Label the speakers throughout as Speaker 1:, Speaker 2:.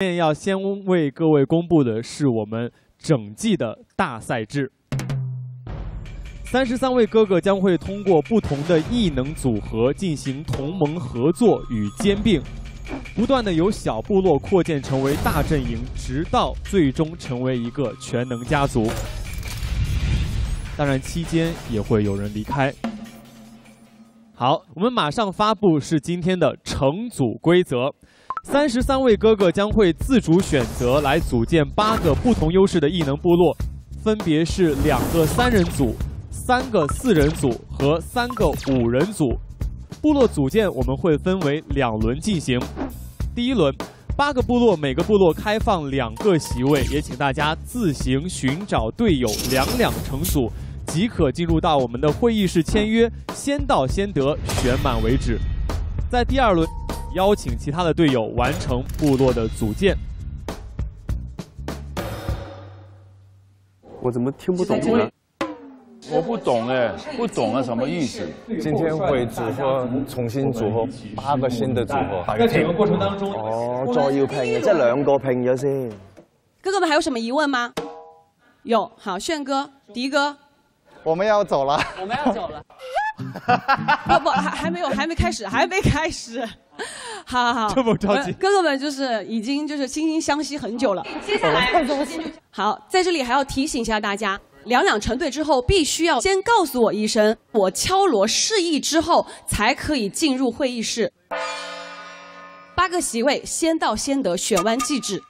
Speaker 1: 现在要先为各位公布的是我们整季的大赛制。三十三位哥哥将会通过不同的异能组合进行同盟合作与兼并，不断的由小部落扩建成为大阵营，直到最终成为一个全能家族。当然，期间也会有人离开。好，我们马上发布是今天的成组规则。三十三位哥哥将会自主选择来组建八个不同优势的异能部落，分别是两个三人组、三个四人组和三个五人组。部落组建我们会分为两轮进行。第一轮，八个部落每个部落开放两个席位，也请大家自行寻找队友，两两成组，即可进入到我们的会议室签约，先到先得，选满为止。在第二轮。邀请其他的队友完成部落的组建。
Speaker 2: 我怎么听不懂呢？
Speaker 3: 我不懂哎，不懂啊，什么意思？
Speaker 2: 今天会组合，重新组合八个新的组合。
Speaker 1: 在整个过程当中，
Speaker 4: 哦，再要拼嘅，即系两个拼咗先。
Speaker 5: 哥哥们还有什么疑问吗？有，好，炫哥、迪哥，
Speaker 6: 我们要走了，
Speaker 5: 我们要走了。不不，还还没有，还没开始，还没开始。好好好，
Speaker 1: 这么着急？
Speaker 5: 哥哥们就是已经就是惺惺相惜很久了。接下来，好，在这里还要提醒一下大家，两两成对之后，必须要先告诉我一声，我敲锣示意之后，才可以进入会议室。八个席位，先到先得，选完即止。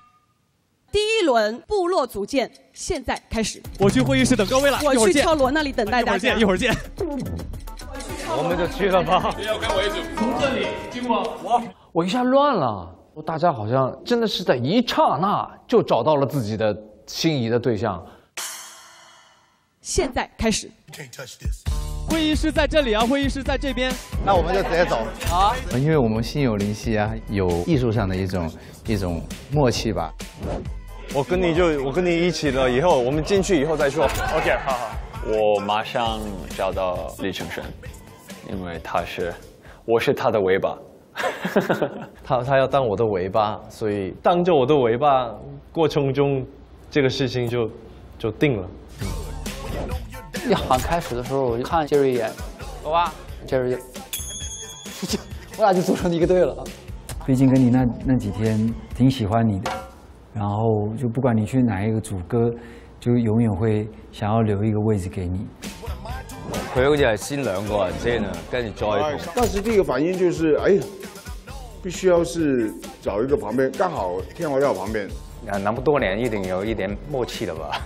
Speaker 5: 第一轮部落组建现在开始。
Speaker 1: 我去会议室等各位了，
Speaker 5: 我去敲锣那里等待大
Speaker 1: 家。一会儿见，一会儿见。
Speaker 2: 我们就去了吧。
Speaker 1: 要跟我一组，从这里经过我，
Speaker 7: 我一下乱了。大家好像真的是在一刹那就找到了自己的心仪的对象。
Speaker 5: 现在开始。
Speaker 1: 会议室在这里啊，会议室在这边。
Speaker 6: 那我们就直接走。
Speaker 7: 好。
Speaker 8: 因为我们心有灵犀啊，有艺术上的一种一种默契吧。
Speaker 2: 我跟你就我跟你一起了，以后我们进去以后再说。
Speaker 1: OK，好好。
Speaker 9: 我马上找到李承生。因为他是，我是他的尾巴，
Speaker 2: 他他要当我的尾巴，所以当着我的尾巴过程中，这个事情就就定了。
Speaker 7: 一喊开始的时候，我就看杰瑞一眼，走吧，杰瑞就，我俩就组成一个队了。
Speaker 10: 毕竟跟你那那几天挺喜欢你的，然后就不管你去哪一个组歌，就永远会想要留一个位置给你。
Speaker 11: 佢好似係先兩個人先啊，跟住再同。
Speaker 12: 当时第一个反应就是，哎，必须要是找一个旁边，刚好天王在旁边。
Speaker 11: 啊，那么多年一定有一点默契了吧？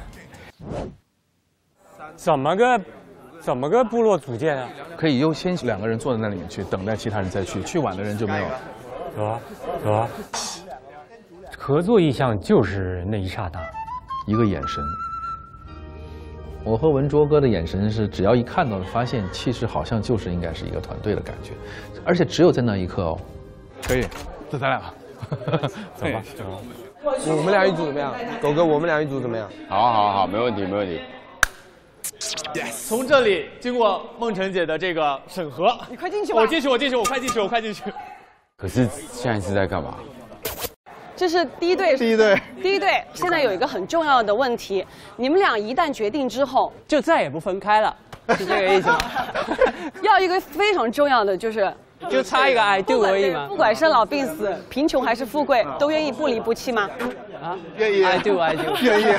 Speaker 13: 怎么个怎么个部落组建啊？
Speaker 14: 可以优先两个人坐在那里面去等待其他人再去，去晚的人就没有了。
Speaker 13: 走啊走啊！合作意向就是那一刹那，
Speaker 14: 一个眼神。我和文卓哥的眼神是，只要一看到，发现其实好像就是应该是一个团队的感觉，而且只有在那一刻哦。
Speaker 2: 可以，就咱俩吧，走吧。
Speaker 6: 我们俩一组怎么样？狗哥，我们俩一组怎么样？
Speaker 9: 好，好，好，没问题，没问题。
Speaker 1: 从这里经过梦辰姐的这个审核，
Speaker 5: 你快进去吧。
Speaker 1: 我进去，我进去，我快进去，我快进去。
Speaker 9: 可是现在是在干嘛？
Speaker 5: 这是第一对，
Speaker 6: 第一对，
Speaker 5: 第一对。现在有一个很重要的问题，你们俩一旦决定之后，
Speaker 7: 就再也不分开了，是这个意思吗？
Speaker 5: 要一个非常重要的，就是
Speaker 7: 就差一个 I do 而已吗？
Speaker 5: 不管生老病死，贫穷还是富贵，都愿意不离不弃吗？
Speaker 6: 啊，愿意
Speaker 7: ，I do I do，
Speaker 6: 愿意。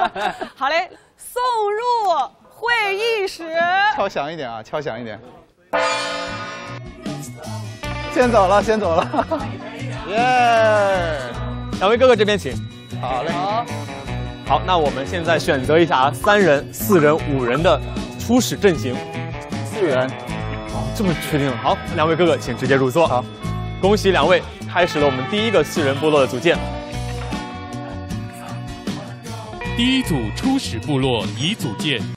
Speaker 5: 好嘞，送入会议室。
Speaker 6: 敲响一点啊，敲响一点。先走了，先走了。耶。
Speaker 1: 两位哥哥这边请。
Speaker 6: 好嘞。
Speaker 5: 好。
Speaker 1: 好，那我们现在选择一下三人、四人、五人的初始阵型。
Speaker 6: 四人。
Speaker 1: 好，这么确定？好，两位哥哥请直接入座。
Speaker 6: 好，
Speaker 1: 恭喜两位，开始了我们第一个四人部落的组建。
Speaker 15: 第一组初始部落已组建。